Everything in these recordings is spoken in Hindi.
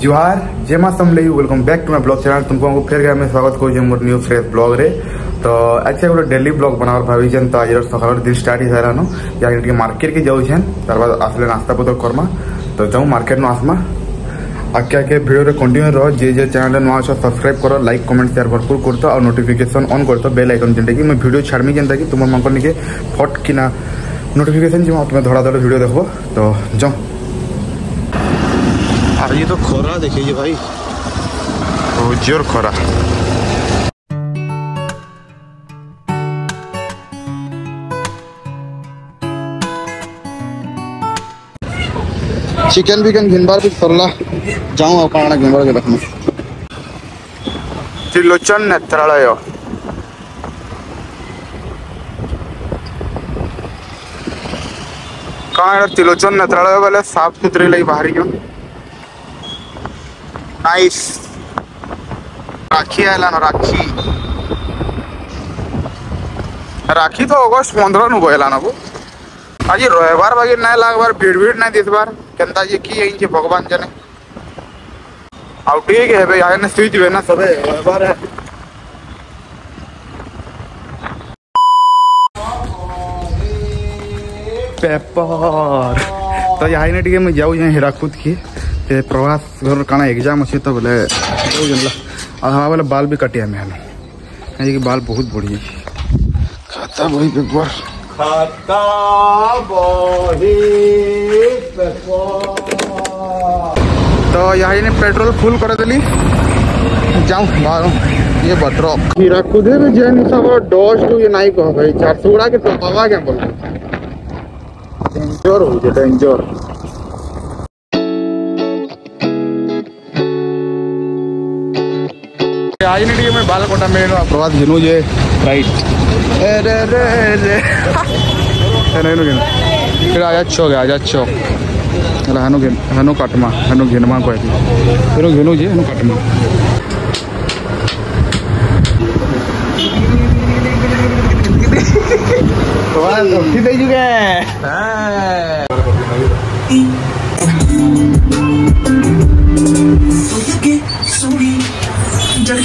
जुहार जय माँ Samalei welcome back to my blog channel तुमको फिर गया मैं स्वागत करुचे मोर न्यू फ्रेश ब्लॉग रे। तो आज गोटे डेली ब्लॉग बनावर भाविछन तो आज सकाल दिन स्टार्ट हो सारान या टे मार्केट के जाऊन तार बाद आसले नास्ता पत्र करमा। तो जाऊँ मार्केट नु आसमा। आगे आगे भिडियो कंटिन्यू रह। जे जे चैनल नुआ अच्छ सब्सक्राइब कर लाइक कमेंट शेयर भरपूर कर और नोटिफिकेशन ऑन कर बेल आइकन जेनटा कि मैं भिडियो छाड़मी जेनटा कि तुम मन निके फट किना नोटिफिकेशन जी तुम्हें धड़ा धड़ा भिडियो देखो। तो जाऊँ। वाह ये तो खोरा देखिए ये भाई। ज़ोर खोरा। चिकन विकन घिनबार भी सरला जाऊँ और पाना घिनबार के रखना त्रिलोचन नेत्रालय। कहाँ त्रिलोचन नेत्रालय वाले? साफ़ सुथरे लगी बाहरी क्यों नाइस राखी है लानो राखी राखी तो अगस्त पंद्रह नु गए बो आज रविवार बागे ना लागबार भीड़ भीड़ ना दिसबार केनता जे की है भगवान जाने। आउ ठीक है भाई आने सुई दिबे ना, सबे रविवार है। पेपर। तो यहाँ टे मैं जाऊँ यहाँ, हीराकूद की। ते प्रवास घर काना एग्ज़ाम अच्छे तो बोले और हमारा बोले बाल भी कटिया में हमें कहीं कि बाल बहुत बढ़िया खाता वही पेपर खाता तो यहाँ ने पेट्रोल फुल कर दिली। जाऊँ बाहर ये हीराकुद में जेन सब डस्ट ये नहीं कह भाई चार सौ के सफावा क्या बोल डेंजर हो डेंजर ಆಂಜನೇಯ ಮೇ ಬಾಲಕೋಟ ಮೇನು ಪ್ರವಾಸ ಗಿನೂಜೆ ರೈಟ್ ರೇನು ಗಿನ फिर आज़ाद चौक है आज़ाद चौक એટલે આનું ઘેન આનું કાટમાં આનું ઘેનમાં કોઈ એનું ઘેનું છે એનું કાટમાં ભગવાન થઈ ગયું કે હા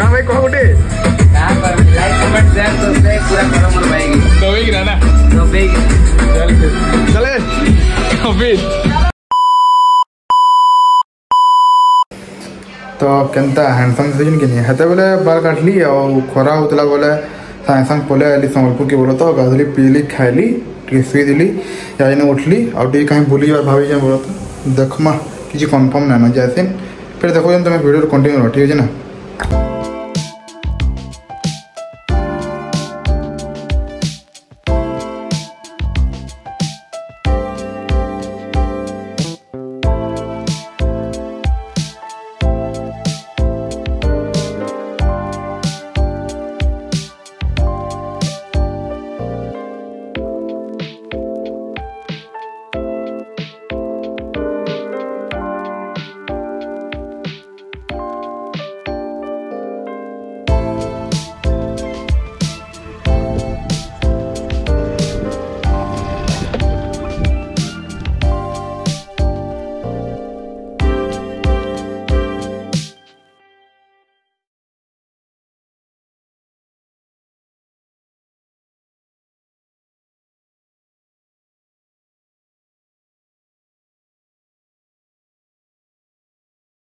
ना भाई, कहो गोटे। हाँ पर लाइक कमेंट शेयर तो से पूरा करो मोर भाई तो भी गिरा ना तो भी चल चले अभी तो केनता हैंडसम सीज़न के नहीं? हेते बोले, बाल काट ली और खोरा उतला बोले साइंस सांग पले आली संबलपुर के बोलो तो गाधली, पीली खाइली टे शुईदेली जाइन उठली आउ टे कहीं भूल भाभी जाए बोल तो देखमा किसी कनफर्म ना ना जैसे फिर देखो जन तुम्हें भिडियो कंटिन्यू ठीक है ना